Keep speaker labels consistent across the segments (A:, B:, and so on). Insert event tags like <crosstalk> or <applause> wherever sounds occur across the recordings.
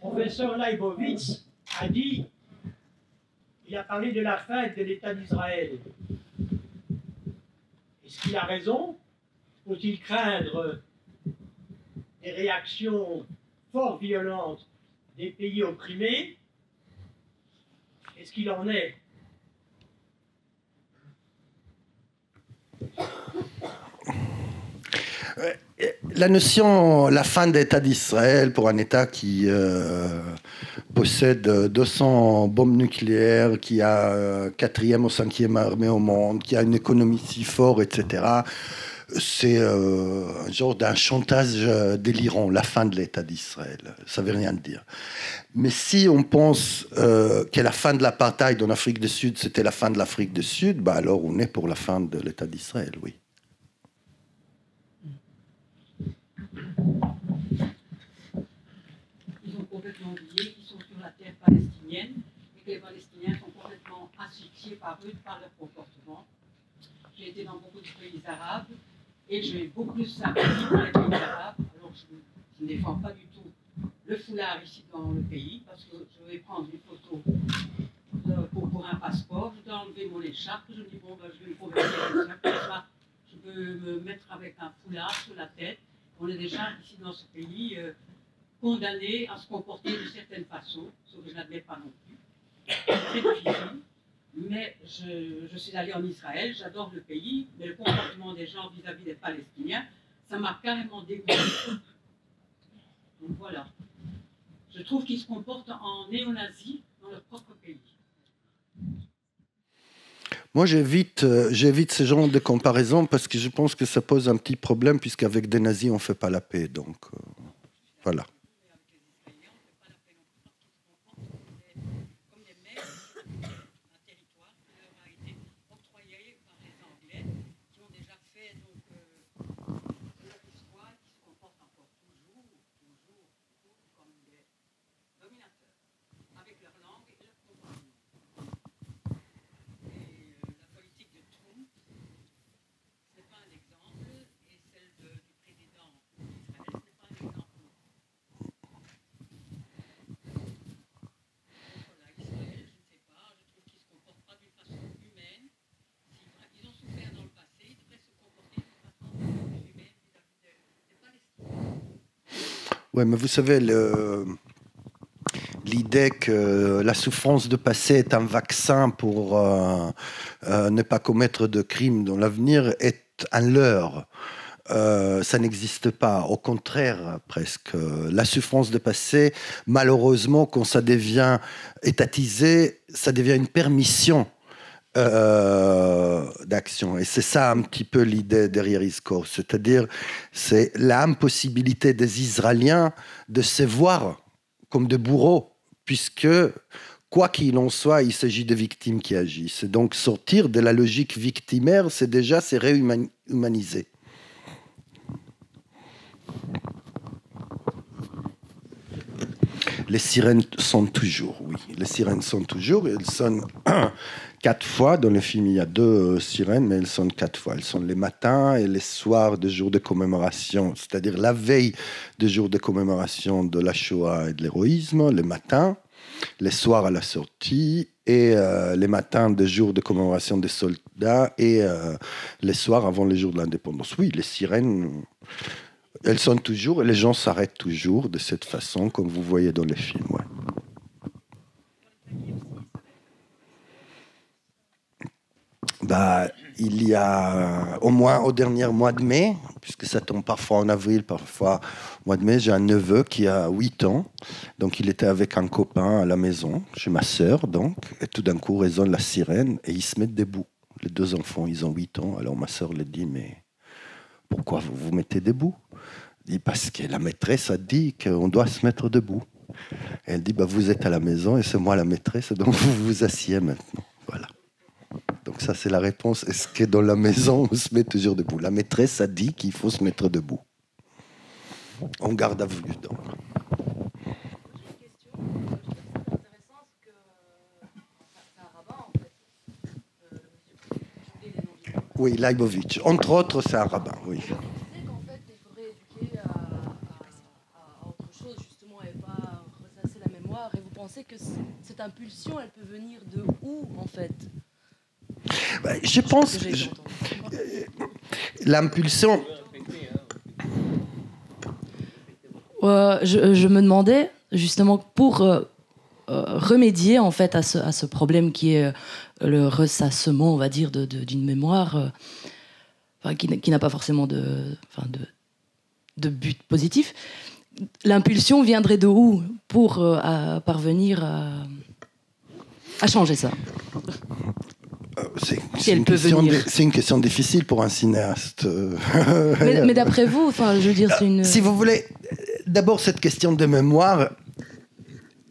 A: professeur Leibovitz a dit, il a parlé de la fin de l'État d'Israël. Est-ce qu'il a raison? Faut-il craindre des réactions fort violentes des pays opprimés? Est-ce qu'il en est?
B: La notion, la fin d'État d'Israël pour un État qui euh, possède 200 bombes nucléaires, qui a euh, quatrième ou cinquième armée au monde, qui a une économie si forte, etc. C'est euh, un genre d'un chantage délirant, la fin de l'État d'Israël. Ça veut rien dire. Mais si on pense que la fin de l'apartheid en Afrique du Sud, c'était la fin de l'Afrique du Sud, bah alors on est pour la fin de l'État d'Israël, oui.
C: Ils ont complètement oublié qu'ils sont sur la terre palestinienne et que les Palestiniens sont complètement par leur comportement. J'ai été dans beaucoup de pays arabes et j'ai beaucoup de sympathie pour les pays arabes. Alors je, ne défends pas du tout le foulard ici dans le pays parce que je vais prendre une photo pour, un passeport, je dois enlever mon écharpe, je me dis bon, ben, je vais me comme ça, je peux me mettre avec un foulard sur la tête on est déjà ici dans ce pays euh, condamné à se comporter d'une certaine façon, ce que je n'admets pas non plus. C'est difficile. Mais je, suis allé en Israël, j'adore le pays, mais le comportement des gens vis-à-vis des Palestiniens, ça m'a carrément dégoûté. Donc voilà. Je trouve qu'ils se comportent en néo-nazis dans leur propre pays.
B: Moi, j'évite, euh, j'évite ce genre de comparaison parce que je pense que ça pose un petit problème, puisqu'avec des nazis, on ne fait pas la paix. Donc, euh, voilà. Oui, mais vous savez, l'idée que la souffrance de passé est un vaccin pour euh, euh, ne pas commettre de crimes dans l'avenir est un leurre. Euh, ça n'existe pas. Au contraire, presque. La souffrance de passé, malheureusement, quand ça devient étatisé, ça devient une permission euh, d'action. Et c'est ça un petit peu l'idée derrière ISCO, c'est-à-dire c'est l'impossibilité des Israéliens de se voir comme des bourreaux, puisque quoi qu'il en soit, il s'agit de victimes qui agissent. Donc sortir de la logique victimaire, c'est déjà se réhumaniser. Les sirènes sont toujours, oui. Les sirènes sont toujours. Elles sonnent <clears throat> quatre fois. Dans le film, il y a deux euh, sirènes, mais elles sonnent quatre fois. Elles sonnent les matins et les soirs de jours de commémoration, c'est-à-dire la veille des jours de commémoration de la Shoah et de l'héroïsme, les matins, les soirs à la sortie et euh, les matins des jours de commémoration des soldats et euh, les soirs avant les jours de l'indépendance. Oui, les sirènes, elles sonnent toujours et les gens s'arrêtent toujours de cette façon, comme vous voyez dans les films. Bah, il y a au moins au dernier mois de mai, puisque ça tombe parfois en avril, parfois au mois de mai, j'ai un neveu qui a 8 ans. Donc il était avec un copain à la maison, chez ma sœur, donc, et tout d'un coup résonne la sirène et ils se mettent debout. Les deux enfants, ils ont 8 ans. Alors ma sœur lui dit, mais pourquoi vous vous mettez debout? Il dit, parce que la maîtresse a dit qu'on doit se mettre debout. elle dit, bah, vous êtes à la maison et c'est moi la maîtresse, donc <laughs> vous vous assieds maintenant. Voilà. Donc ça, c'est la réponse. Est-ce que dans la maison, on se met toujours debout? La maîtresse a dit qu'il faut se mettre debout. On garde à vue. Donc. Oui, Leibovitch. Entre autres, c'est un rabbin, oui.
D: mémoire et vous pensez que cette impulsion, elle peut venir de où en fait?
B: Je pense que l'impulsion.
D: je, me demandais justement pour euh, euh, remédier en fait à ce, à ce, problème qui est euh, le ressassement, on va dire, d'une mémoire qui, n'a pas forcément de, de, de but positif. L'impulsion viendrait de où pour parvenir à, à changer ça?
B: C'est une, une, question difficile pour un cinéaste. <laughs>
D: mais, d'après vous, enfin, je veux dire, c'est une.
B: Si vous voulez, d'abord cette question de mémoire,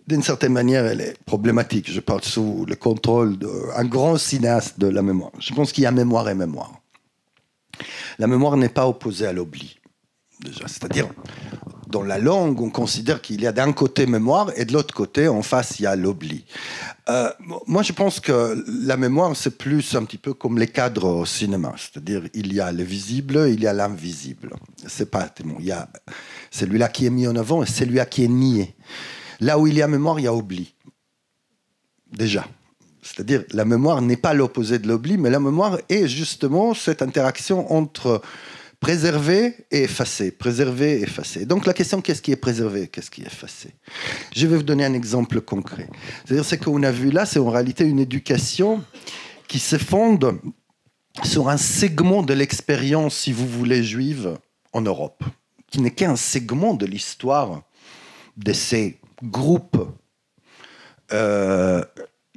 B: d'une certaine manière, elle est problématique. Je parle sous le contrôle d'un grand cinéaste de la mémoire. Je pense qu'il y a mémoire et mémoire. La mémoire n'est pas opposée à l'oubli. Déjà, c'est-à-dire, dans la langue, on considère qu'il y a d'un côté mémoire et de l'autre côté, en face, il y a l'oubli. Euh, moi, je pense que la mémoire, c'est plus un petit peu comme les cadres au cinéma. C'est-à-dire, il y a le visible, il y a l'invisible. C'est pas Il y a celui-là qui est mis en avant et celui-là qui est nié. Là où il y a mémoire, il y a oubli. Déjà. C'est-à-dire, la mémoire n'est pas l'opposé de l'oubli, mais la mémoire est justement cette interaction entre préserver et effacer, préserver et effacer. Donc la question, qu'est-ce qui est préservé, qu'est-ce qui est effacé? Je vais vous donner un exemple concret. C'est-à-dire, ce qu'on a vu là, c'est en réalité une éducation qui se fonde sur un segment de l'expérience, si vous voulez, juive en Europe, qui n'est qu'un segment de l'histoire de ces groupes euh,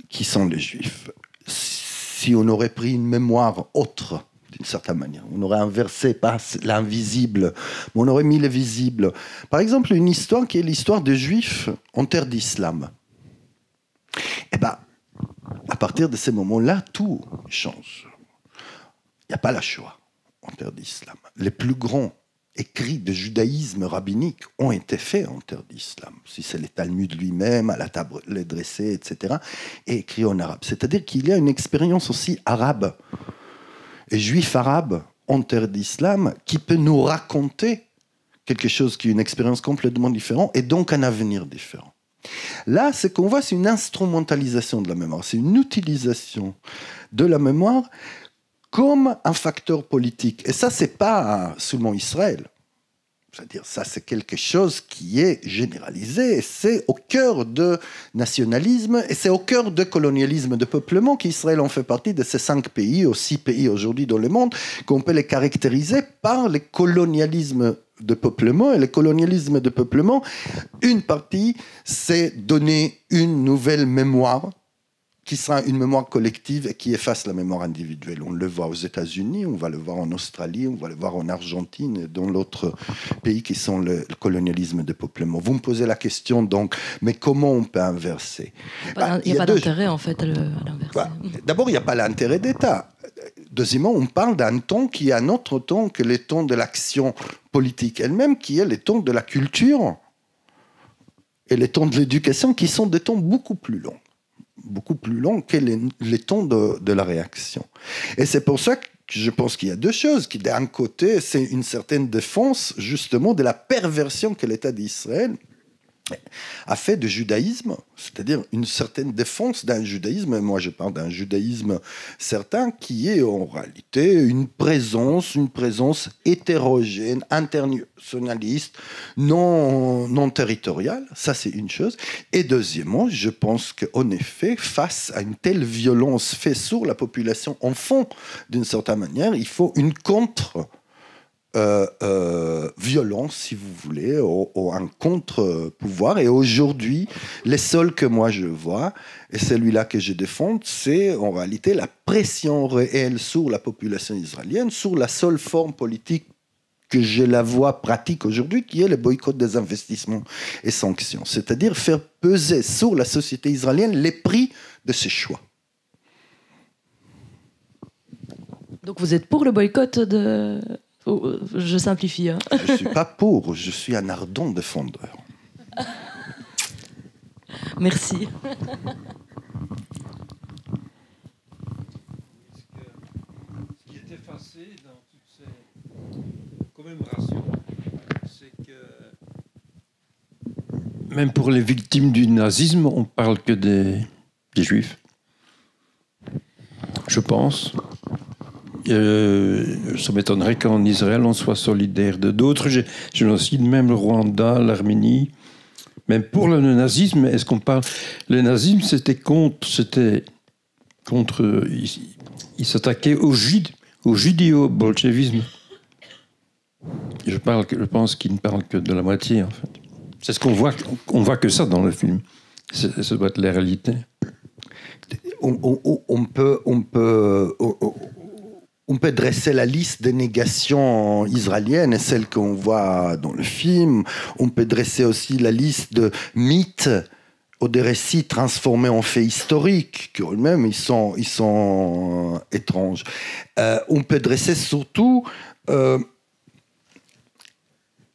B: qui sont les juifs. Si on aurait pris une mémoire autre, d'une certaine manière. On aurait inversé pas l'invisible, mais on aurait mis le visible. Par exemple, une histoire qui est l'histoire des Juifs en terre d'islam. Eh bien, à partir de ces moments-là, tout change. Il n'y a pas la Shoah en terre d'islam. Les plus grands écrits de judaïsme rabbinique ont été faits en terre d'islam. Si c'est les Talmuds lui-même, à la table les dressés, etc., et écrits en arabe. C'est-à-dire qu'il y a une expérience aussi arabe juif arabe en terre d'islam qui peut nous raconter quelque chose qui est une expérience complètement différente et donc un avenir différent. Là, ce qu'on voit, c'est une instrumentalisation de la mémoire, c'est une utilisation de la mémoire comme un facteur politique. Et ça, c'est pas seulement Israël. C'est-à-dire, ça, c'est quelque chose qui est généralisé, c'est au cœur de nationalisme, et c'est au cœur de colonialisme de peuplement qu'Israël en fait partie de ces cinq pays, ou six pays aujourd'hui dans le monde, qu'on peut les caractériser par le colonialisme de peuplement. Et le colonialisme de peuplement, une partie, c'est donner une nouvelle mémoire qui sera une mémoire collective et qui efface la mémoire individuelle. On le voit aux États-Unis, on va le voir en Australie, on va le voir en Argentine et dans d'autres pays qui sont le, colonialisme de peuplement. Vous me posez la question donc, mais comment on peut inverser?
D: Il n'y a, pas d'intérêt en fait à l'inverser.
B: Bah, d'abord, il n'y a pas l'intérêt d'État. Deuxièmement, on parle d'un ton qui est un autre ton que les tons de l'action politique elle-même, qui est les tons de la culture et les tons de l'éducation, qui sont des tons beaucoup plus longs beaucoup plus long que les, tons de, de, la réaction. Et c'est pour ça que je pense qu'il y a deux choses. D'un côté, c'est une certaine défense justement de la perversion que l'État d'Israël a fait de judaïsme, c'est-à-dire une certaine défense d'un judaïsme, moi je parle d'un judaïsme certain, qui est en réalité une présence, une présence hétérogène, internationaliste, non, non territoriale, ça c'est une chose. Et deuxièmement, je pense qu'en effet, face à une telle violence faite sur la population en fond, d'une certaine manière, il faut une contre- euh, euh, violence, si vous voulez, au, un contre-pouvoir. Et aujourd'hui, les seuls que moi je vois, et celui-là que je défends, c'est en réalité la pression réelle sur la population israélienne, sur la seule forme politique que je la vois pratique aujourd'hui, qui est le boycott des investissements et sanctions. C'est-à-dire faire peser sur la société israélienne les prix de ses choix.
D: Donc vous êtes pour le boycott de, Oh, je simplifie. Hein.
B: Je ne suis pas pour, je suis un ardent défendeur.
D: Merci.
E: Ce qui est effacé dans toutes ces commémorations, c'est que même pour les victimes du nazisme, on parle que des, des juifs. Je pense. Euh, ça m'étonnerait qu'en Israël on soit solidaire de d'autres génocides, même le Rwanda, l'Arménie. Même pour le nazisme, est-ce qu'on parle. Le nazisme, c'était contre. C'était contre. Il, s'attaquait au, au judéo-bolchevisme. Je, parle, je pense qu'il ne parle que de la moitié, en fait. C'est ce qu'on voit. On voit que ça dans le film. Ça doit être la réalité.
B: On, peut, on peut, peut dresser la liste des négations israéliennes, celles qu'on voit dans le film. On peut dresser aussi la liste de mythes ou des récits transformés en faits historiques, qui eux-mêmes ils sont, ils sont euh, étranges. Euh, on peut dresser surtout euh,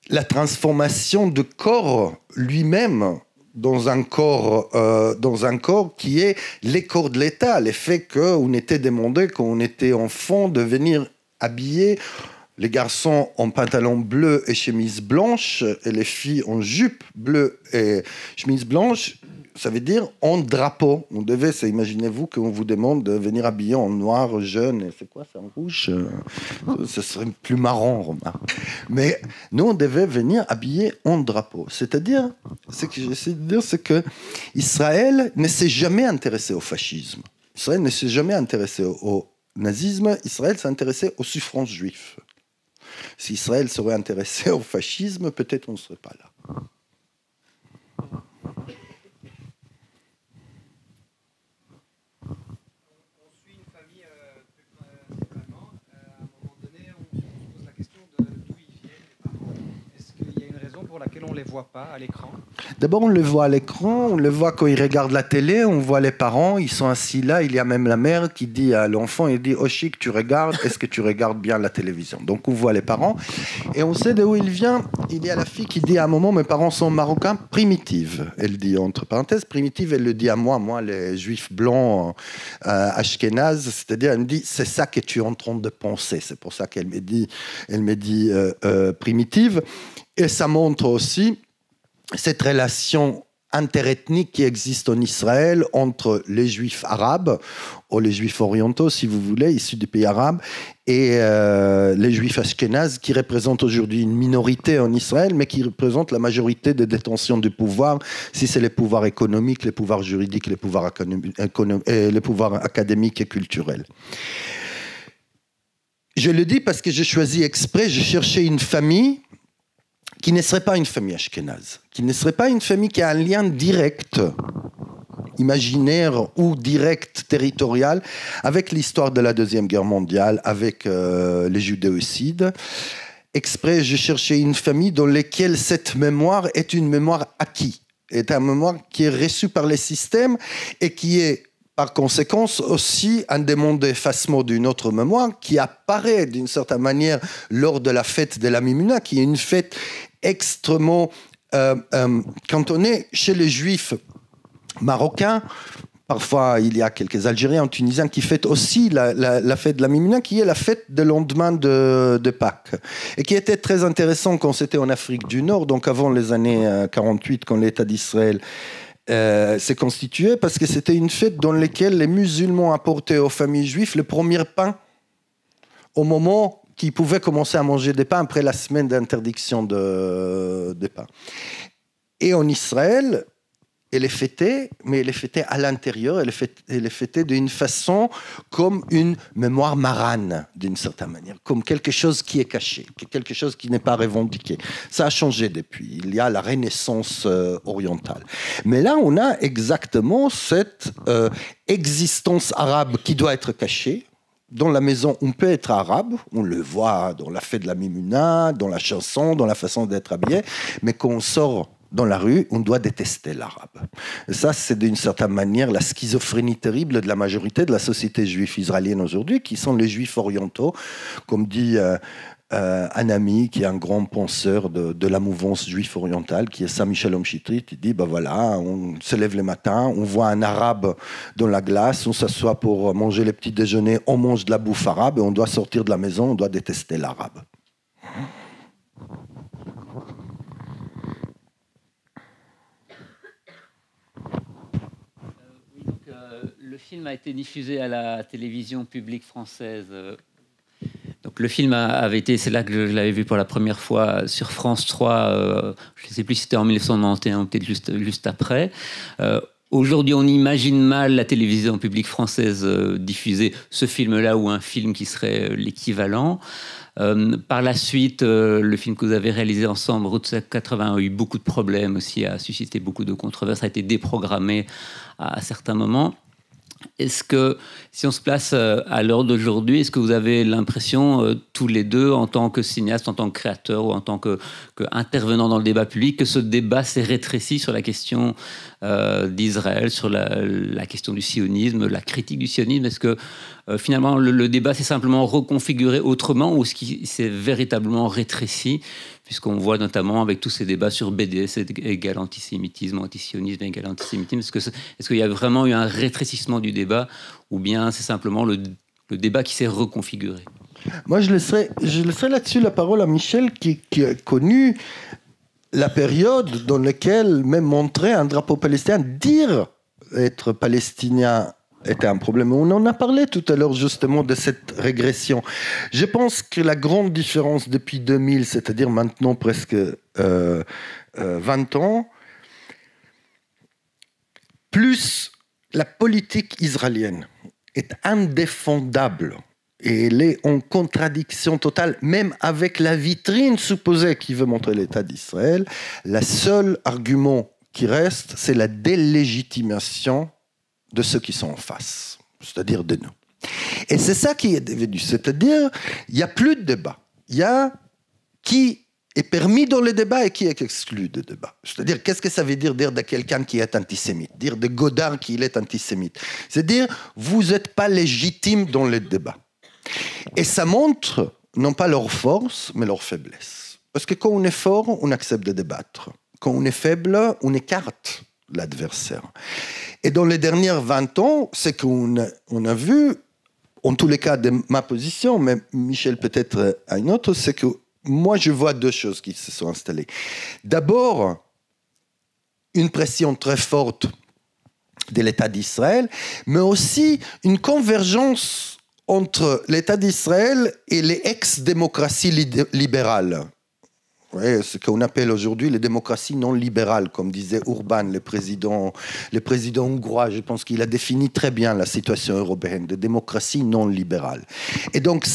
B: la transformation de corps lui-même dans un corps, euh, dans un corps qui est les corps de l'État, le fait qu'on était demandé quand on était enfant de venir habiller les garçons en pantalon bleu et chemise blanche et les filles en jupe bleue et chemise blanche ça veut dire en drapeau. On devait, imaginez-vous qu'on vous demande de venir habiller en noir, jaune, et c'est quoi, c'est en rouge? Euh, Ce serait plus marrant, remarque. Mais nous, on devait venir habiller en drapeau. C'est-à-dire, ce que j'essaie de dire, c'est que Israël ne s'est jamais intéressé au fascisme. Israël ne s'est jamais intéressé au, nazisme. Israël s'est intéressé aux souffrances juives. Si Israël serait intéressé au fascisme, peut-être on ne serait pas là.
F: Laquelle on ne les voit pas à l'écran
B: D'abord, on les voit à l'écran, on les voit quand ils regardent la télé, on voit les parents, ils sont assis là, il y a même la mère qui dit à l'enfant, il dit, oh chic, tu regardes, est-ce que tu regardes bien la télévision? Donc on voit les parents, et on sait de où il vient. Il y a la fille qui dit à un moment, mes parents sont marocains, primitive. Elle dit, entre parenthèses, primitive, elle le dit à moi, moi, les juifs blancs euh, ashkénazes, c'est-à-dire, elle me dit, c'est ça que tu es en train de penser. C'est pour ça qu'elle me dit, elle me dit euh, euh, primitive. Et ça montre aussi cette relation interethnique qui existe en Israël entre les juifs arabes, ou les juifs orientaux, si vous voulez, issus des pays arabes, et euh, les juifs ashkénazes, qui représentent aujourd'hui une minorité en Israël, mais qui représentent la majorité des détentions du pouvoir, si c'est les pouvoirs économiques, les pouvoirs juridiques, les pouvoirs, et les pouvoirs académiques et culturels. Je le dis parce que j'ai choisi exprès, j'ai cherché une famille qui ne serait pas une famille ashkénaze, qui ne serait pas une famille qui a un lien direct, imaginaire ou direct, territorial, avec l'histoire de la Deuxième Guerre mondiale, avec euh, les judéocides. Exprès, j'ai cherché une famille dans laquelle cette mémoire est une mémoire acquise, est une mémoire qui est reçue par les systèmes et qui est par conséquence aussi un démon d'effacement d'une autre mémoire qui apparaît d'une certaine manière lors de la fête de la Mimuna, qui est une fête extrêmement euh, euh, quand on est chez les juifs marocains. Parfois, il y a quelques Algériens, Tunisiens qui fêtent aussi la, fête de la Mimina, qui est la fête de lendemain de, Pâques. Et qui était très intéressant quand c'était en Afrique du Nord, donc avant les années 48, euh, quand l'État d'Israël s'est constitué, parce que c'était une fête dans laquelle les musulmans apportaient aux familles juives le premier pain au moment qui pouvaient commencer à manger des pains après la semaine d'interdiction de, des pains. Et en Israël, elle est fêtée, mais elle est fêtée à l'intérieur, elle, est fêtée d'une façon comme une mémoire marane, d'une certaine manière, comme quelque chose qui est caché, quelque chose qui n'est pas revendiqué. Ça a changé depuis, il y a la renaissance euh, orientale. Mais là, on a exactement cette euh, existence arabe qui doit être cachée, dans la maison, on peut être arabe, on le voit dans la fête de la Mimuna, dans la chanson, dans la façon d'être habillé, mais quand on sort dans la rue, on doit détester l'arabe. Ça, c'est d'une certaine manière la schizophrénie terrible de la majorité de la société juive israélienne aujourd'hui, qui sont les juifs orientaux, comme dit euh, euh, un ami qui est un grand penseur de, la mouvance juive orientale, qui est Saint-Michel Omchitrit, il dit, ben voilà, on se lève le matin, on voit un arabe dans la glace, on s'assoit pour manger les petits déjeuners, on mange de la bouffe arabe, et on doit sortir de la maison, on doit détester l'arabe.
G: Euh, euh, le film a été diffusé à la télévision publique française le film avait été, c'est là que je l'avais vu pour la première fois sur France 3. euh, je ne sais plus si c'était en 1991 ou peut-être juste, juste après. Euh, Aujourd'hui, on imagine mal la télévision publique française euh, diffuser ce film-là ou un film qui serait l'équivalent. Par la suite, le film que vous avez réalisé ensemble, Route 80, a eu beaucoup de problèmes aussi, a suscité beaucoup de controverses, a été déprogrammé à certains moments. Est-ce que, si on se place euh, à l'heure d'aujourd'hui, est-ce que vous avez l'impression, euh, tous les deux, en tant que cinéaste, en tant que créateur ou en tant que, que intervenant dans le débat public, que ce débat s'est rétréci sur la question euh, d'Israël, sur la, question du sionisme, la critique du sionisme? Est-ce que finalement le, le débat s'est simplement reconfiguré autrement ou est-ce qu'il s'est véritablement rétréci Puisqu'on voit notamment avec tous ces débats sur BDS égale antisémitisme, antisionisme égale antisémitisme, est-ce qu'il y a vraiment eu un rétrécissement du débat ou bien c'est simplement le, le débat qui s'est reconfiguré?
B: Moi, je laisserai, je laisserai là-dessus la parole à Michel, qui, qui a connu la période dans laquelle même montrer un drapeau palestinien, dire être palestinien était un problème. On en a parlé tout à l'heure justement de cette régression. Je pense que la grande différence depuis 2000, c'est-à-dire maintenant presque euh, euh, 20 ans, plus la politique israélienne est indéfendable et elle est en contradiction totale, même avec la vitrine supposée qui veut montrer l'État d'Israël. Le seul argument qui reste, c'est la délégitimation de ceux qui sont en face, c'est-à-dire de nous. Et c'est ça qui est devenu, c'est-à-dire, il n'y a plus de débat. Il y a qui est permis dans le débat et qui est exclu de débat. C'est-à-dire, qu'est-ce que ça veut dire dire de quelqu'un qui est antisémite? Dire de Godard qu'il est antisémite C'est-à-dire, vous n'êtes pas légitime dans le débat. Et ça montre non pas leur force, mais leur faiblesse. Parce que quand on est fort, on accepte de débattre. Quand on est faible, on écarte l'adversaire. Et dans les dernières 20 ans, ce qu'on a, on a vu, en tous les cas de ma position, mais Michel peut-être a une autre, c'est que moi je vois deux choses qui se sont installées. D'abord, une pression très forte de l'État d'Israël, mais aussi une convergence entre l'État d'Israël et les ex-démocraties libérales. Ce qu'on appelle aujourd'hui les démocraties non libérales, comme disait Urban, le président, le président hongrois. Je pense qu'il a défini très bien la situation européenne de démocratie non libérale. Et donc,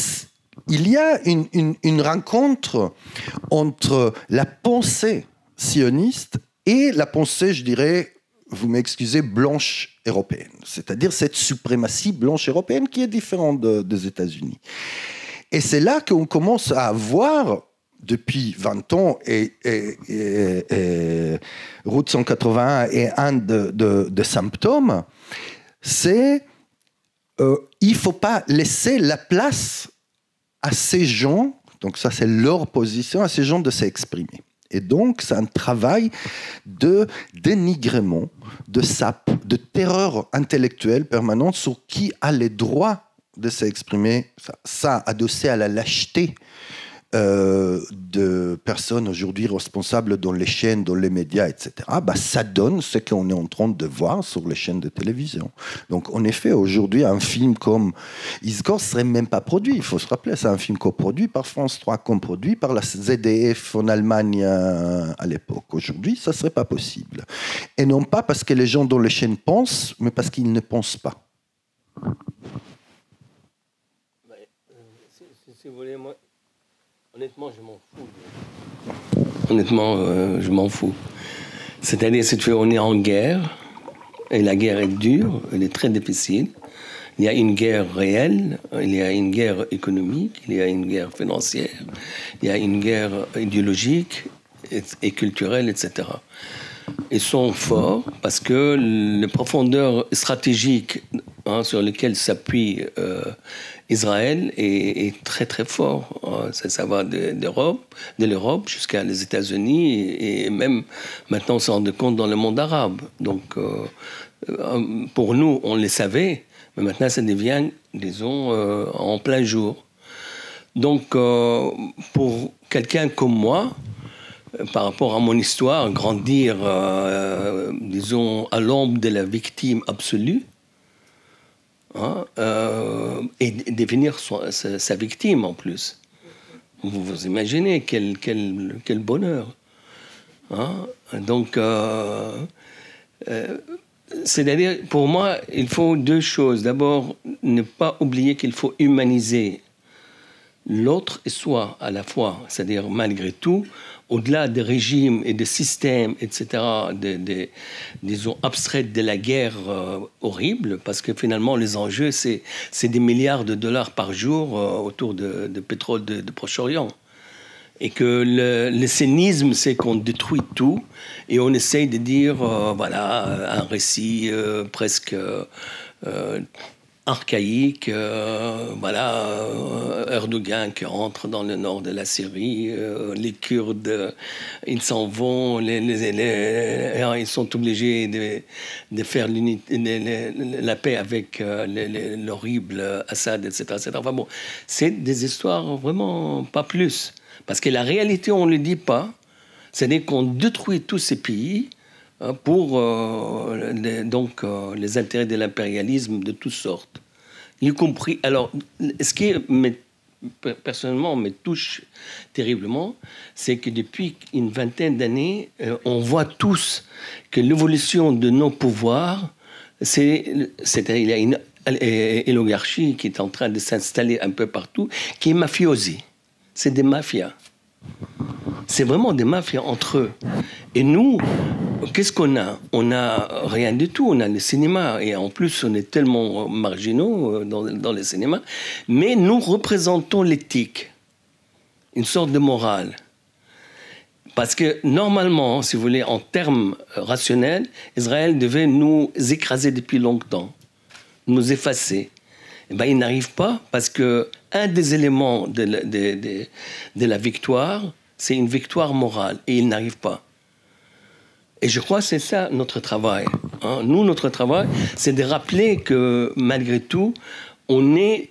B: il y a une, rencontre entre la pensée sioniste et la pensée, je dirais, vous m'excusez, blanche européenne, c'est-à-dire cette suprématie blanche européenne qui est différente de, des États-Unis. Et c'est là qu'on commence à avoir depuis 20 ans, et, Route 181 est un de, de, symptômes, c'est euh, il ne faut pas laisser la place à ces gens, donc ça c'est leur position, à ces gens de s'exprimer. Et donc, c'est un travail de dénigrement, de sape, de terreur intellectuelle permanente sur qui a les droits de s'exprimer. Ça, adossé à la lâcheté euh, de personnes aujourd'hui responsables dans les chaînes, dans les médias, etc., bah, ça donne ce qu'on est en train de voir sur les chaînes de télévision. Donc, en effet, aujourd'hui, un film comme Isgor ne serait même pas produit. Il faut se rappeler, c'est un film coproduit par France 3, coproduit par la ZDF en Allemagne à l'époque. Aujourd'hui, ça ne serait pas possible. Et non pas parce que les gens dans les chaînes pensent, mais parce qu'ils ne pensent pas.
H: Si, si vous voulez, moi, Honnêtement, je m'en fous. Honnêtement, euh, je m'en fous. C'est-à-dire, cette fois, on est en guerre, et la guerre est dure, elle est très difficile. Il y a une guerre réelle, il y a une guerre économique, il y a une guerre financière, il y a une guerre idéologique et culturelle, etc. Ils sont forts parce que les profondeurs stratégiques hein, sur lesquelles s'appuie euh, Israël est, très très fort. Hein. Ça va de, l'Europe jusqu'à les États-Unis et, même maintenant on s'en rend compte dans le monde arabe. Donc euh, pour nous, on les savait, mais maintenant ça devient, disons, euh, en plein jour. Donc euh, pour quelqu'un comme moi, par rapport à mon histoire, grandir, euh, disons, à l'ombre de la victime absolue, hein, euh, et son- sa, victime en plus. Vous vous imaginez quel, quel, quel bonheur. hein. Donc, euh, euh, c'est-à-dire, pour moi, il faut deux choses. D'abord, ne pas oublier qu'il faut humaniser l'autre et soi à la fois. C'est-à-dire, malgré tout, au-delà des régimes et des systèmes, etc., des, des- disons, abstraits de la guerre euh, horrible, parce que finalement, les enjeux, c'est des milliards de dollars par jour euh, autour de, pétrole de, Proche-Orient. Et que le, le cynisme, c'est qu'on détruit tout et on essaye de dire, euh, voilà, un récit presque archaïque. euh, voilà, euh, Erdogan qui entre dans le nord de la Syrie, euh, les Kurdes, ils s'en vont, les, ils sont obligés de, faire la paix avec euh, l'horrible Assad, etc. etc. Enfin bon, c'est des histoires vraiment pas plus. Parce que la réalité, on ne le dit pas. C'est-à-dire qu'on détruit tous ces pays pour euh, les, donc, euh, les intérêts de l'impérialisme de toutes sortes. Y compris. Alors, ce qui, me- personnellement, me touche terriblement, c'est que depuis une vingtaine d'années, euh, on voit tous que l'évolution de nos pouvoirs, c'est, c'est-à-dire il y a une, oligarchie qui est en train de s'installer un peu partout, qui est mafiosie. C'est des mafias. C'est vraiment des mafias entre eux. Et nous, qu'est-ce qu'on a? On n'a rien du tout. On a le cinéma. Et en plus, on est tellement marginaux euh, dans, le cinéma. Mais nous représentons l'éthique, une sorte de morale. Parce que normalement, si vous voulez, en termes rationnels, Israël devait nous écraser depuis longtemps, nous effacer. Eh ben, il n'arrive pas parce que un des éléments de la, de la victoire, c'est une victoire morale, et il n'arrive pas. Et je crois que c'est ça notre travail. hein. Nous, notre travail, c'est de rappeler que malgré tout, on est,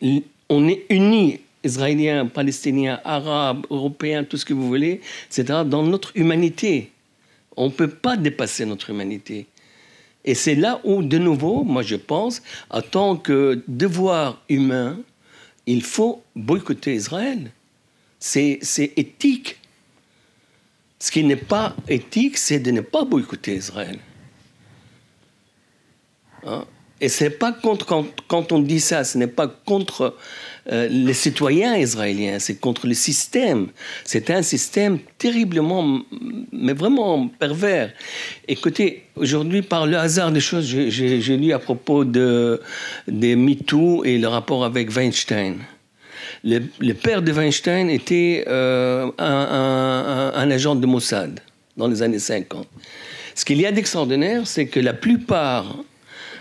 H: on est unis, Israéliens, Palestiniens, Arabes, Européens, tout ce que vous voulez, etc., dans notre humanité. On ne peut pas dépasser notre humanité. Et c'est là où, de nouveau, moi je pense, en tant que devoir humain, il faut boycotter Israël. C'est éthique. Ce qui n'est pas éthique, c'est de ne pas boycotter Israël. Hein? Et c'est pas contre quand, on dit ça, ce n'est pas contre euh, les citoyens israéliens, c'est contre le système. C'est un système terriblement, mais vraiment pervers. Écoutez, aujourd'hui, par le hasard des choses, j'ai lu à propos de, des MeToo et le rapport avec Weinstein. Le, père de Weinstein était euh, un, agent de Mossad dans les années 50. Ce qu'il y a d'extraordinaire, c'est que la plupart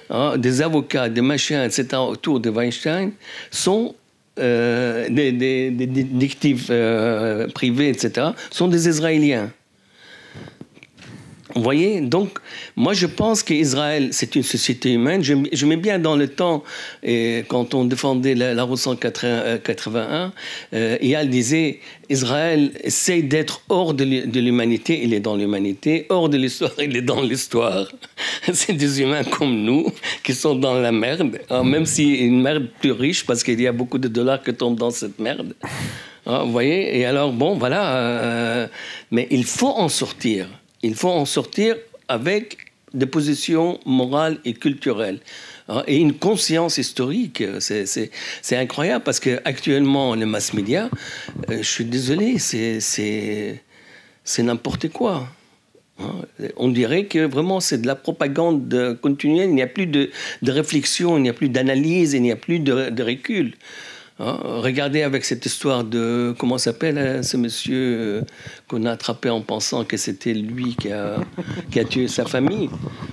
H: hein, des avocats, des machins, etc., autour de Weinstein sont euh, des, des- des détectives euh, privés, etc., sont des Israéliens. Vous voyez Donc, moi, je pense qu'Israël, c'est une société humaine. Je, je mets bien dans le temps, et quand on défendait la, la route 181, euh, disait Israël essaye d'être hors de l'humanité, il est dans l'humanité, hors de l'histoire, il est dans l'histoire. <laughs> C'est des humains comme nous qui sont dans la merde, hein, même si une merde plus riche parce qu'il y a beaucoup de dollars qui tombent dans cette merde. Hein, vous voyez Et alors, bon, voilà. euh, mais il faut en sortir. Il faut en sortir avec des positions morales et culturelles. hein, et une conscience historique. C'est- incroyable parce qu'actuellement, les mass médias, euh, je suis désolé, c'est- n'importe quoi. Hein. On dirait que vraiment c'est de la propagande continuelle, il n'y a plus de, réflexion, il n'y a plus d'analyse, il n'y a plus de recul. Hein. Regardez avec cette histoire de, comment s'appelle hein, ce monsieur euh, qu'on a attrapé en pensant que c'était lui qui a, qui a tué sa famille.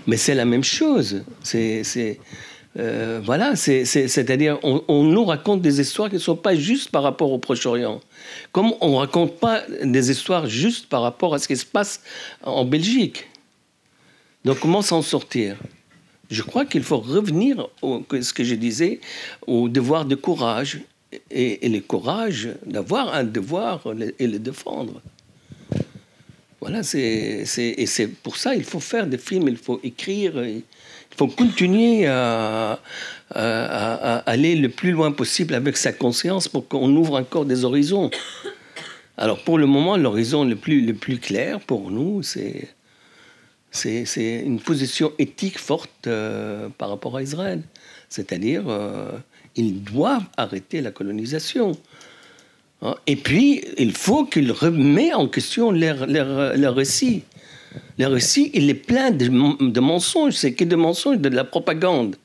H: Mais c'est la même chose. C'est, euh, voilà, c'est, c'est- c'est-à-dire on, nous raconte des histoires qui ne sont pas justes par rapport au Proche-Orient. Comme on ne raconte pas des histoires justes par rapport à ce qui se passe en Belgique. Donc comment s'en sortir? Je crois qu'il faut revenir au ce que je disais, au devoir de courage et, le courage d'avoir un devoir et le défendre. Voilà, c'est, et c'est pour ça il faut faire des films, il faut écrire, il faut continuer à, aller le plus loin possible avec sa conscience pour qu'on ouvre encore des horizons. Alors pour le moment, l'horizon le plus, le plus clair pour nous, c'est, c'est une position éthique forte euh, par rapport à Israël. C'est-à-dire, euh, ils doivent arrêter la colonisation. Hein? Et puis, il faut qu'ils remettent en question leur, leur, leur, récit. Le récit, il est plein de, mensonges. C'est que de mensonges, de la propagande.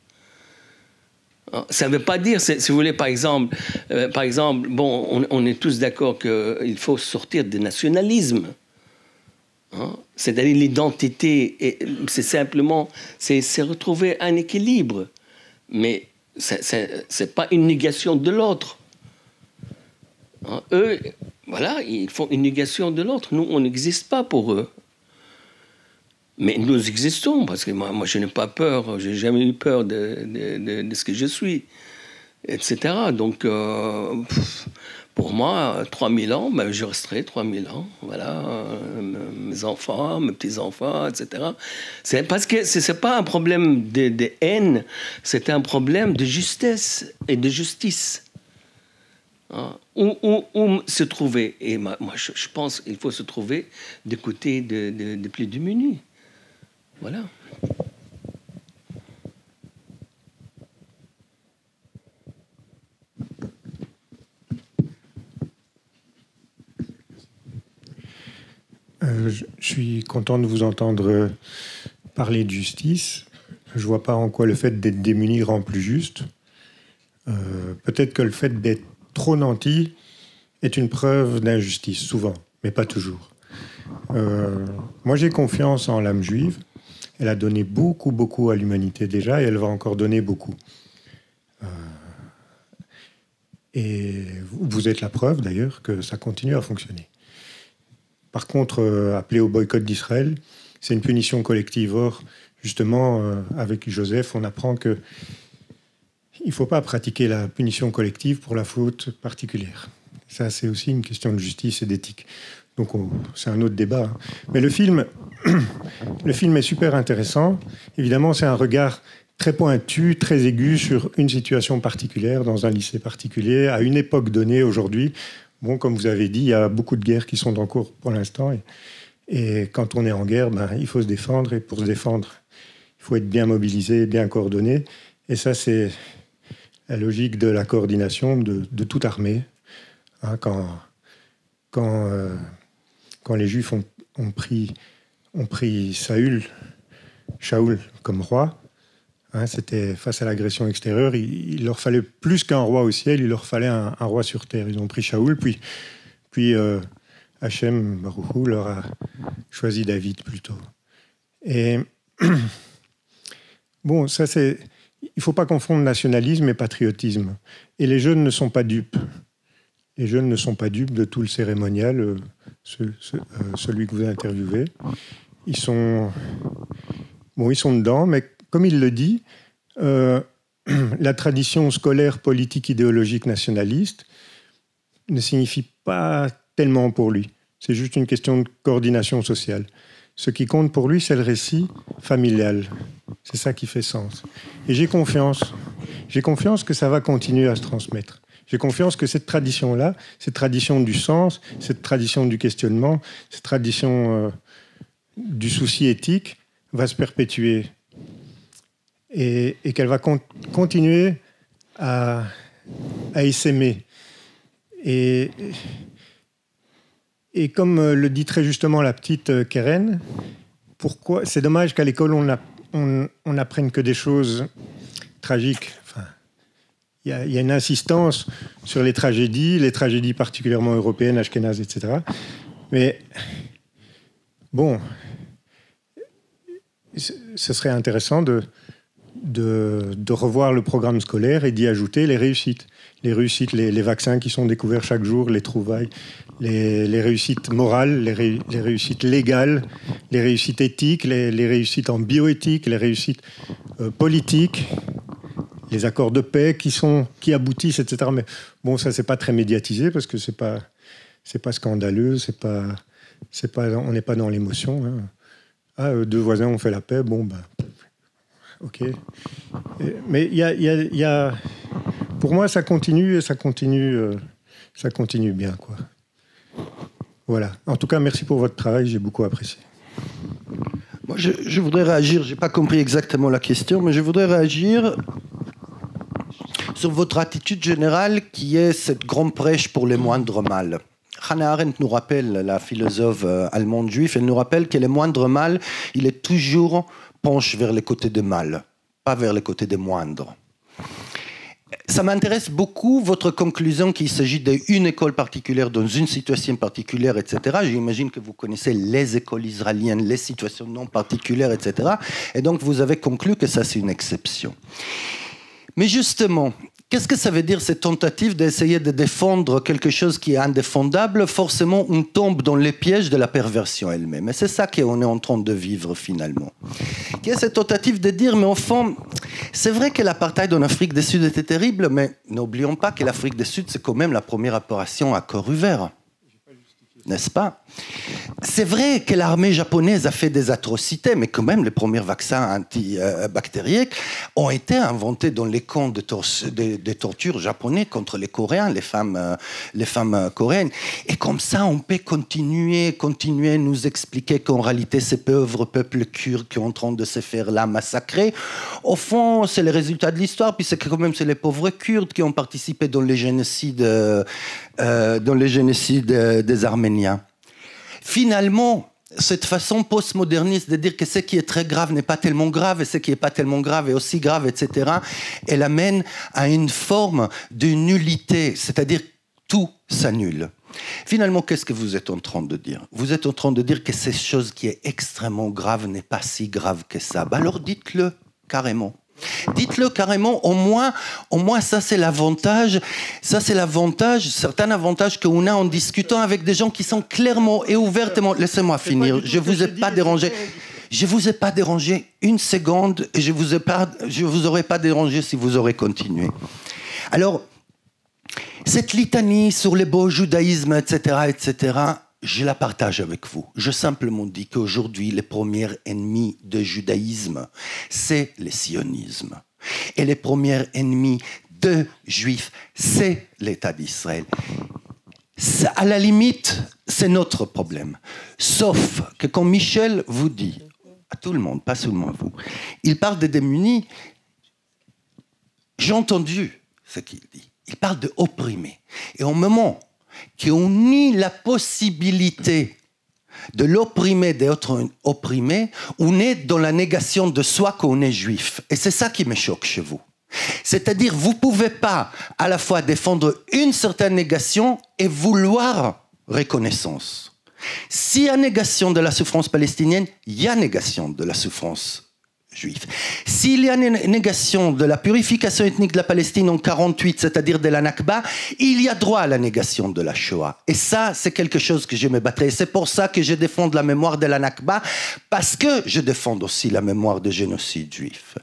H: Hein? Ça ne veut pas dire, si vous voulez, par exemple, euh, par exemple bon, on, est tous d'accord qu'il faut sortir du nationalisme. Hein? C'est-à-dire l'identité, c'est simplement, c'est retrouver un équilibre. Mais ce n'est pas une négation de l'autre. Hein, eux, voilà, ils font une négation de l'autre. Nous, on n'existe pas pour eux. Mais nous existons, parce que moi, je n'ai pas peur, j'ai jamais eu peur de, de, ce que je suis, etc. Donc, euh, pour moi, 3000 ans, ben, je resterai 3000 ans. Voilà, euh, mes enfants, mes petits-enfants, etc. C'est parce que ce n'est pas un problème de, haine, c'est un problème de justesse et de justice. Hein? Où, où, se trouver? Et moi, je, pense qu'il faut se trouver du côté des de, de plus démunis. Voilà.
I: Je suis content de vous entendre parler de justice. Je vois pas en quoi le fait d'être démuni rend plus juste. Euh, peut-être que le fait d'être trop nanti est une preuve d'injustice, souvent, mais pas toujours. Euh, moi, j'ai confiance en l'âme juive. Elle a donné beaucoup, beaucoup à l'humanité déjà, et elle va encore donner beaucoup. et vous êtes la preuve, d'ailleurs, que ça continue à fonctionner. Par contre, euh, appeler au boycott d'Israël, c'est une punition collective. Or, justement, euh, avec Joseph, on apprend que il ne faut pas pratiquer la punition collective pour la faute particulière. Ça, c'est aussi une question de justice et d'éthique. Donc, c'est un autre débat. Hein. Mais le film, <clears throat> le film est super intéressant. Évidemment, c'est un regard très pointu, très aigu sur une situation particulière, dans un lycée particulier, à une époque donnée aujourd'hui. Bon, comme vous avez dit, il y a beaucoup de guerres qui sont en cours pour l'instant. Et, quand on est en guerre, ben, il faut se défendre. Et pour se défendre, il faut être bien mobilisé, bien coordonné. Et ça, c'est la logique de la coordination de, toute armée. Hein, quand, quand, euh, quand les Juifs ont, pris, ont pris Saül, Shaoul comme roi, Hein, c'était face à l'agression extérieure. Il, leur fallait plus qu'un roi au ciel, il leur fallait un, roi sur terre. Ils ont pris Shaoul, puis, puis euh, Hachem Baruchou leur a choisi David plutôt. Et <clears throat> bon, ça c'est. Il faut pas confondre nationalisme et patriotisme. Et les jeunes ne sont pas dupes. Les jeunes ne sont pas dupes de tout le cérémonial, euh, euh, celui que vous interviewez. Ils sont, bon, ils sont dedans, mais comme il le dit, euh, <clears throat> la tradition scolaire, politique, idéologique nationaliste ne signifie pas tellement pour lui. C'est juste une question de coordination sociale. Ce qui compte pour lui, c'est le récit familial. C'est ça qui fait sens. Et j'ai confiance. J'ai confiance que ça va continuer à se transmettre. J'ai confiance que cette tradition-là, cette tradition du sens, cette tradition du questionnement, cette tradition euh, du souci éthique va se perpétuer et, qu'elle va continuer à, à essaimer. Et, comme le dit très justement la petite Keren, pourquoi c'est dommage qu'à l'école on, on, apprenne que des choses tragiques. Il y, y, a une insistance sur les tragédies, les tragédies particulièrement européennes, ashkénazes, etc. Mais bon, ce serait intéressant de, de, revoir le programme scolaire et d'y ajouter les réussites. Les réussites, les, vaccins qui sont découverts chaque jour, les trouvailles, les, réussites morales, les, réussites légales, les réussites éthiques, les, réussites en bioéthique, les réussites euh, politiques, les accords de paix qui, sont, qui aboutissent, etc. Mais bon, ça, c'est pas très médiatisé parce que c'est pas, c'est pas scandaleux, c'est pas, C'est pas, on n'est pas dans l'émotion. hein. Ah, euh, deux voisins ont fait la paix, bon, ben, ok. Mais il y a, pour moi, ça continue et ça continue, euh, ça continue bien, quoi. Voilà. En tout cas, merci pour votre travail, j'ai beaucoup apprécié.
B: Moi, je, voudrais réagir, j'ai pas compris exactement la question, mais je voudrais réagir sur votre attitude générale qui est cette grande prêche pour les moindres mal. Hannah Arendt nous rappelle, la philosophe euh, allemande juive, elle nous rappelle que les moindres mal, il est toujours penche vers les côtés des mal, pas vers les côtés des moindres. Ça m'intéresse beaucoup votre conclusion qu'il s'agit d'une école particulière dans une situation particulière, etc. J'imagine que vous connaissez les écoles israéliennes, les situations non particulières, etc. Et donc vous avez conclu que ça c'est une exception. Mais justement, qu'est-ce que ça veut dire cette tentative d'essayer de défendre quelque chose qui est indéfendable? Forcément, on tombe dans les pièges de la perversion elle-même. Et c'est ça qu'on est en train de vivre finalement. Qui est cette tentative de dire, mais fond, c'est vrai que l'apartheid en Afrique du Sud était terrible, mais n'oublions pas que l'Afrique du Sud, c'est quand même la première opération à corps ouvert. N'est-ce pas? C'est vrai que l'armée japonaise a fait des atrocités, mais quand même, les premiers vaccins antibactériens ont été inventés dans les camps de, tor torture japonais contre les Coréens, les femmes, euh, euh, coréennes. Et comme ça, on peut continuer, continuer à nous expliquer qu'en réalité, ces pauvres peuples kurdes qui sont en train de se faire là massacrer, au fond, c'est le résultat de l'histoire, puis c'est que quand même c'est les pauvres Kurdes qui ont participé dans les génocides, euh, dans les génocides des Arméniens. Finalement, cette façon postmoderniste de dire que ce qui est très grave n'est pas tellement grave et ce qui n'est pas tellement grave est aussi grave, etc., elle amène à une forme de nullité, c'est-à-dire tout s'annule. Finalement, qu'est-ce que vous êtes en train de dire? Vous êtes en train de dire que cette chose qui est extrêmement grave n'est pas si grave que ça. Ben alors dites-le carrément. Dites-le carrément, au moins, au moins ça c'est l'avantage, ça c'est l'avantage, certains avantages qu'on a en discutant avec des gens qui sont clairement et ouvertement. Laissez-moi finir, je vous ai pas dérangé. Je vous ai pas dérangé une seconde et je vous ai pas, je vous aurais pas dérangé si vous aurez continué. Alors, cette litanie sur les beaux judaïsmes, etc., etc., je la partage avec vous. Je simplement dis qu'aujourd'hui, les premiers ennemis du judaïsme, c'est le sionisme. Et les premiers ennemis de juifs, c'est l'État d'Israël. À la limite, c'est notre problème. Sauf que quand Michel vous dit, à tout le monde, pas seulement à vous, il parle des démunis, j'ai entendu ce qu'il dit. Il parle de opprimés. Et au moment qu'on nie la possibilité de l'opprimer d'être opprimé, on est dans la négation de soi qu'on est juif. Et c'est ça qui me choque chez vous. C'est-à-dire, vous ne pouvez pas à la fois défendre une certaine négation et vouloir reconnaissance. S'il y a négation de la souffrance palestinienne, il y a négation de la souffrance juive. S'il y a une négation de la purification ethnique de la Palestine en 48, c'est-à-dire de la Nakba, il y a droit à la négation de la Shoah. Et ça, c'est quelque chose que je me battrai. C'est pour ça que je défends la mémoire de la Nakba, parce que je défends aussi la mémoire des génocides juifs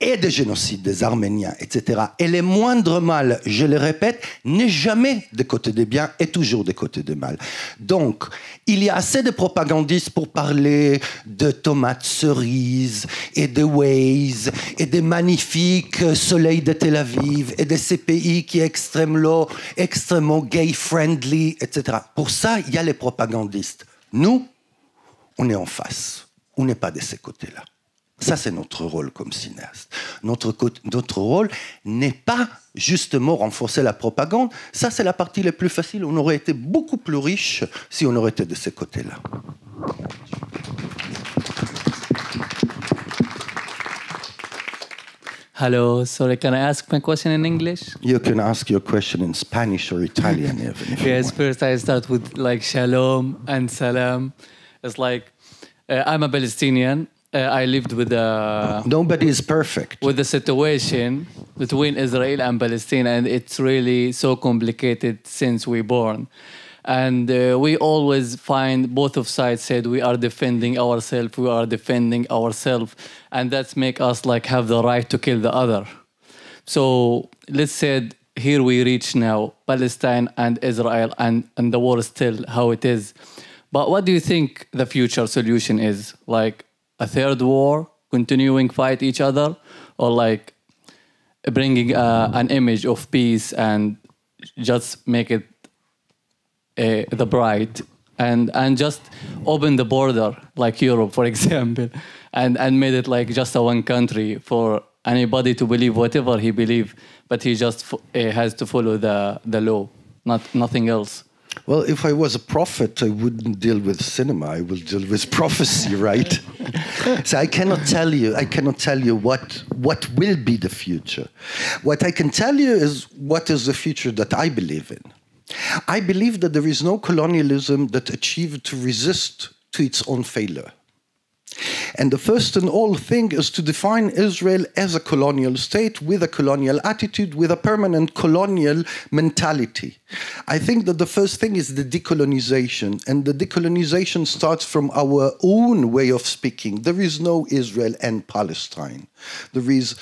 B: et des génocides des Arméniens, etc. Et les moindres mal, je le répète, n'est jamais des côtés des biens et toujours des côtés des mal. Donc, il y a assez de propagandistes pour parler de tomates cerises et de Waze et des magnifiques soleils de Tel Aviv et de ces pays qui est extrêmement, gay-friendly, etc. Pour ça, il y a les propagandistes. Nous, on est en face. On n'est pas de ces côtés-là. Ça, c'est notre rôle comme cinéaste. Notre, notre rôle n'est pas justement renforcer la propagande. Ça, c'est la partie la plus facile. On aurait été beaucoup plus riche si on aurait été de ces côtés-là.
J: Hello, sorry, can I ask my question in English?
B: You can ask your question in Spanish or Italian, <laughs> even. If you
J: Yes, first I start with like shalom and salam. It's like uh, I'm a Palestinian. Uh, I lived with a.
B: Nobody is perfect.
J: with the situation between Israel and Palestine, and it's really so complicated since we born. And uh, we always find both of sides said we are defending ourselves, we are defending ourselves, and that's make us like have the right to kill the other. So let's say here we reach now Palestine and Israel and, and the war is still how it is. But what do you think the future solution is? Like a third war, continuing fight each other, or like bringing uh, an image of peace and just make it the bride and and just open the border like Europe, for <laughs> example, and and made it like just a one country for anybody to believe whatever he believe, but he just uh, has to follow the the law, not nothing else.
B: Well, if I was a prophet, I wouldn't deal with cinema. I will deal with <laughs> prophecy, right? <laughs> so I cannot tell you. I cannot tell you what what will be the future. What I can tell you is what is the future that I believe in. I believe that there is no colonialism that achieved to resist to its own failure. And the first and all thing is to define Israel as a colonial state with a colonial attitude, with a permanent colonial mentality. I think that the first thing is the decolonization, and the decolonization starts from our own way of speaking. There is no Israel and Palestine. There is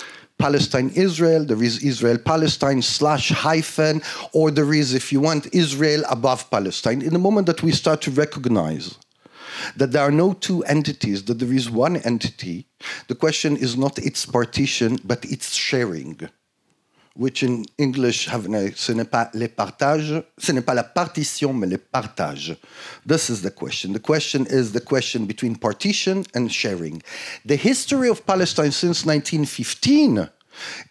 B: Palestine Israel, there is Israel Palestine slash hyphen, or there is, if you want, Israel above Palestine. In the moment that we start to recognize that there are no two entities, that there is one entity, the question is not its partition, but its sharing. Which in English, have, ce n'est pas les partages, ce n'est pas la partition, mais les partages. This is the question. The question is the question between partition and sharing. The history of Palestine since 1915,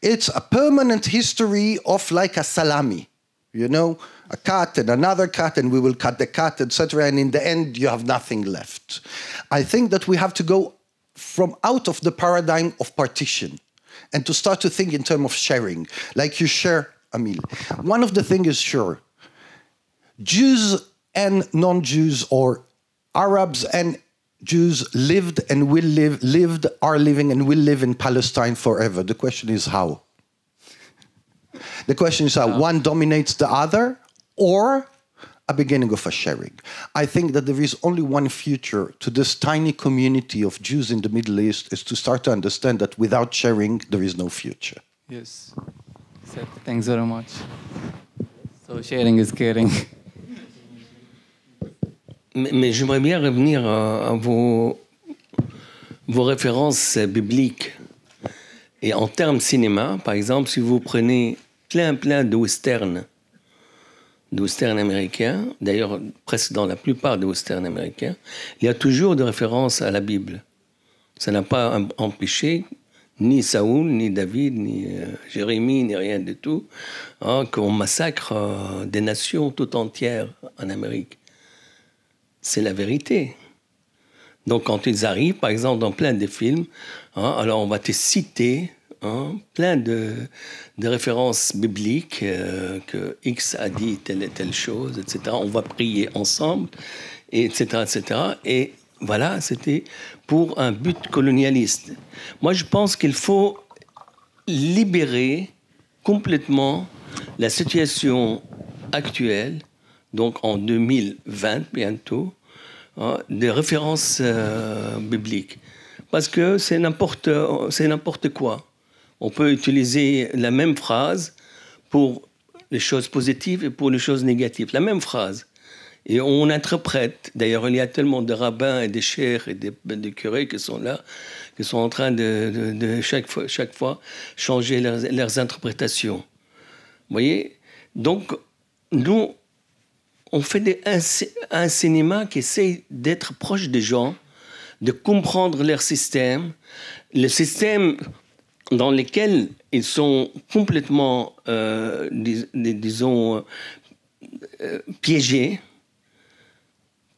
B: it's a permanent history of like a salami. You know, a cut and another cut, and we will cut the cut, etc. And in the end, you have nothing left. I think that we have to go from out of the paradigm of partition and to start to think in terms of sharing, like you share a meal. One of the things is sure Jews and non Jews, or Arabs and Jews lived and will live, lived, are living, and will live in Palestine forever. The question is how. The question is how one dominates the other or a beginning of a sharing. I think that there is only one future to this tiny community of Jews in the Middle East is to start to understand that without sharing, there is no future.
J: Yes. So, thanks very much. So sharing is caring. <laughs>
H: Mais, mais j'aimerais bien revenir à, à vos, vos références euh, bibliques. Et en termes cinéma, par exemple, si vous prenez plein, plein de westerns, de westerns américains, d'ailleurs presque dans la plupart des westerns américains, il y a toujours des références à la Bible. Ça n'a pas em- empêché ni Saoul, ni David, ni euh, Jérémie, ni rien du tout, hein, qu'on massacre euh, des nations tout entières en Amérique. C'est la vérité. Donc quand ils arrivent, par exemple, dans plein de films, hein, alors on va te citer hein, plein de, références bibliques euh, que X a dit telle et telle chose, etc. On va prier ensemble, et etc., etc. Et voilà, c'était pour un but colonialiste. Moi, je pense qu'il faut libérer complètement la situation actuelle, donc en 2020 bientôt, hein, des références euh, bibliques. Parce que c'est n'importe quoi. On peut utiliser la même phrase pour les choses positives et pour les choses négatives. La même phrase. Et on interprète. D'ailleurs, il y a tellement de rabbins et de chers et de, curés qui sont là, qui sont en train de, chaque, fois, changer leurs, interprétations. Vous voyez? Donc, nous, on fait un, un cinéma qui essaie d'être proche des gens, de comprendre leur système, le système dans lequel ils sont complètement, euh, dis- dis- disons, euh, piégés,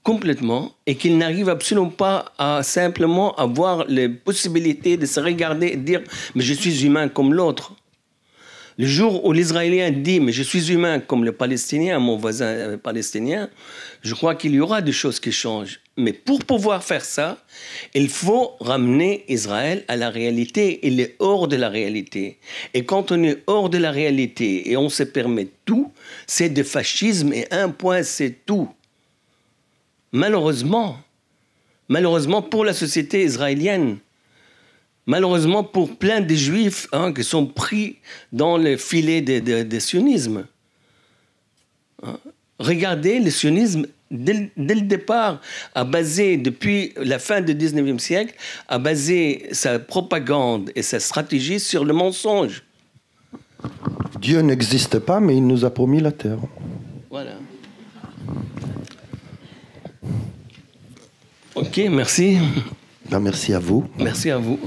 H: complètement, et qu'ils n'arrivent absolument pas à simplement avoir les possibilités de se regarder et dire, mais je suis humain comme l'autre. Le jour où l'Israélien dit, mais je suis humain comme le Palestinien, mon voisin euh, palestinien, je crois qu'il y aura des choses qui changent. Mais pour pouvoir faire ça, il faut ramener Israël à la réalité. Il est hors de la réalité. Et quand on est hors de la réalité et on se permet tout, c'est de fascisme et un point, c'est tout. Malheureusement, malheureusement pour la société israélienne, malheureusement pour plein de juifs hein, qui sont pris dans le filet de, de- de sionisme. Hein. Regardez le sionisme dès, le- dès le départ, a basé, depuis la fin du 19e siècle, a basé sa propagande et sa stratégie sur le mensonge.
B: Dieu n'existe pas, mais il nous a promis la terre.
H: Voilà. Ok, merci.
B: Ben, merci à vous.
H: Merci à vous.